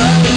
love.